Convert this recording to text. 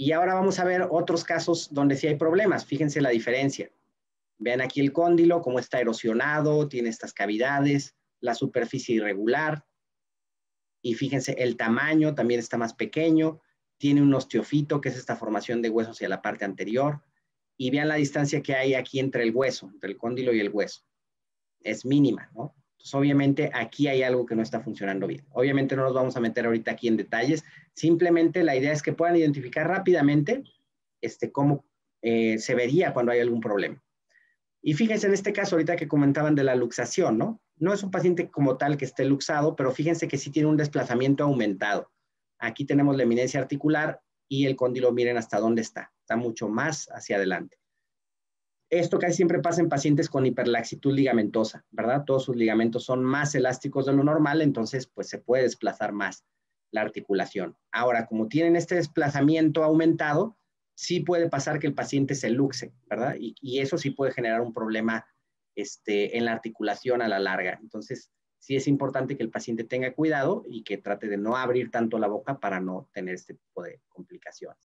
Y ahora vamos a ver otros casos donde sí hay problemas. Fíjense la diferencia. Vean aquí el cóndilo, cómo está erosionado, tiene estas cavidades, la superficie irregular. Y fíjense, el tamaño también está más pequeño. Tiene un osteofito, que es esta formación de huesos hacia la parte anterior. Y vean la distancia que hay aquí entre el hueso, entre el cóndilo y el hueso. Es mínima, ¿no? Obviamente, aquí hay algo que no está funcionando bien. Obviamente, no nos vamos a meter ahorita aquí en detalles. Simplemente la idea es que puedan identificar rápidamente este, cómo eh, se vería cuando hay algún problema. Y fíjense en este caso, ahorita que comentaban de la luxación, ¿no? No es un paciente como tal que esté luxado, pero fíjense que sí tiene un desplazamiento aumentado. Aquí tenemos la eminencia articular y el cóndilo, miren hasta dónde está. Está mucho más hacia adelante. Esto casi siempre pasa en pacientes con hiperlaxitud ligamentosa, ¿verdad? Todos sus ligamentos son más elásticos de lo normal, entonces pues se puede desplazar más la articulación. Ahora, como tienen este desplazamiento aumentado, sí puede pasar que el paciente se luxe, ¿verdad? Y, eso sí puede generar un problema este, en la articulación a la larga. Entonces, sí es importante que el paciente tenga cuidado y que trate de no abrir tanto la boca para no tener este tipo de complicaciones.